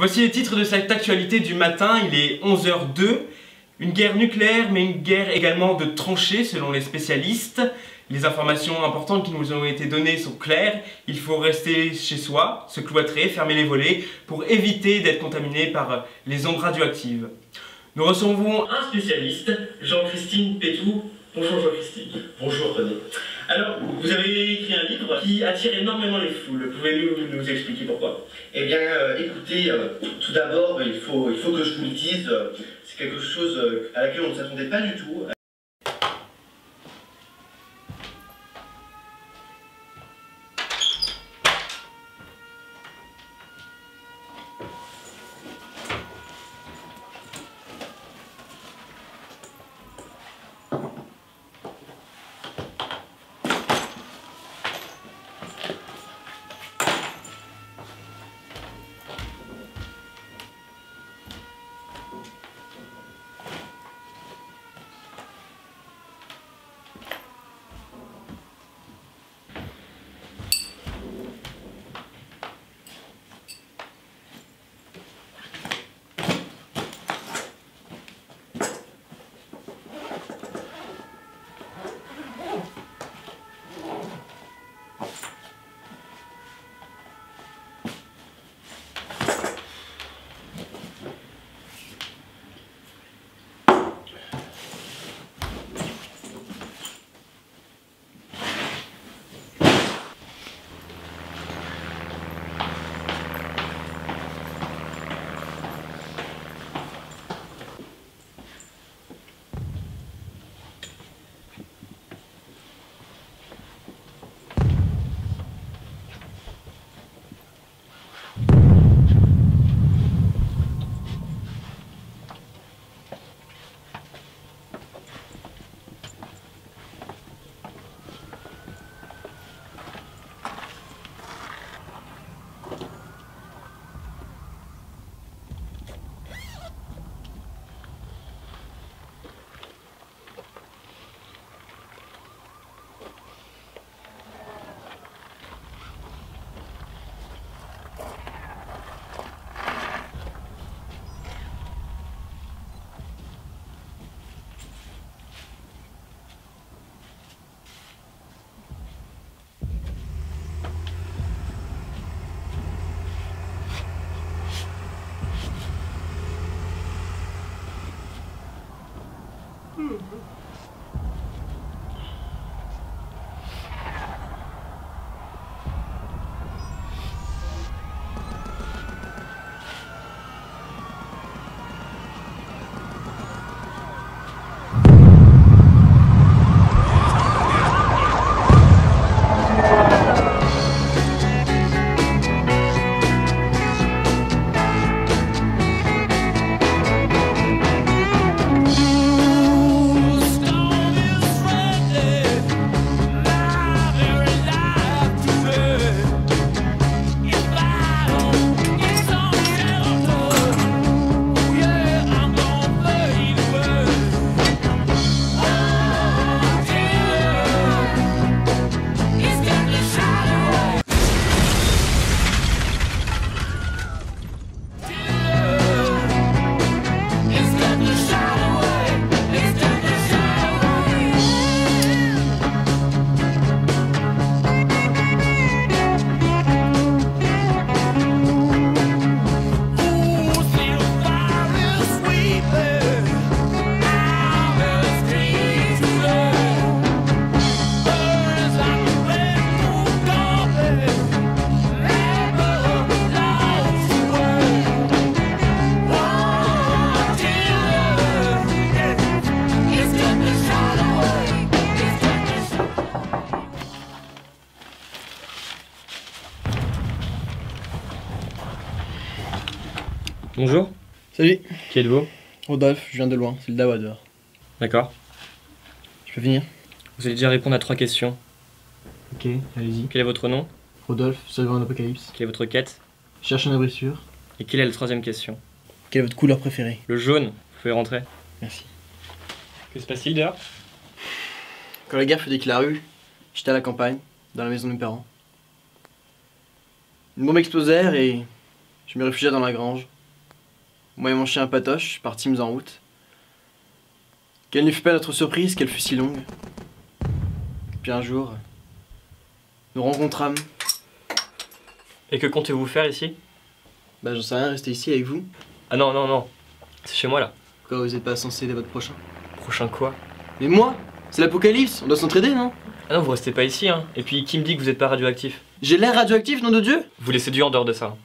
Voici les titres de cette actualité du matin, il est 11h02. Une guerre nucléaire, mais une guerre également de tranchées selon les spécialistes. Les informations importantes qui nous ont été données sont claires. Il faut rester chez soi, se cloîtrer, fermer les volets pour éviter d'être contaminé par les ondes radioactives. Nous recevons un spécialiste, Jean-Christine Pétou. Bonjour Jean-Christine. Bonjour René. Alors, vous avez écrit un livre qui attire énormément les foules. Pouvez-vous nous expliquer pourquoi? Eh bien, euh, écoutez, euh, tout d'abord, il faut, il faut que je vous le dise, euh, c'est quelque chose à laquelle on ne s'attendait pas du tout. Bonjour, Salut, qui êtes-vous? Rodolphe, je viens de loin, c'est le Dawa dehors. D'accord. Je peux venir? Vous allez déjà répondre à trois questions. Ok, allez-y. Quel est votre nom? Rodolphe, survivant un apocalypse. Quelle est votre quête? Je cherche un abri sûr. Et quelle est la troisième question? Quelle est votre couleur préférée? Le jaune, vous pouvez rentrer. Merci. Que se passe-t-il dehors Quand la guerre fut déclarée, j'étais à la campagne, dans la maison de mes parents. Une bombe explosèrent et Je me réfugia dans la grange. Moi et mon chien Patoche partîmes en route. Quelle ne fut pas notre surprise qu'elle fût si longue. Puis un jour, nous rencontrâmes. Et que comptez-vous faire ici? Bah j'en sais rien, rester ici avec vous. Ah non, non, non. C'est chez moi là. Pourquoi vous êtes pas censé aider votre prochain? Prochain quoi? Mais moi C'est l'apocalypse, on doit s'entraider, non? Ah non, vous restez pas ici, hein. Et puis qui me dit que vous êtes pas radioactif? J'ai l'air radioactif, nom de Dieu? Vous laissez Dieu en dehors de ça.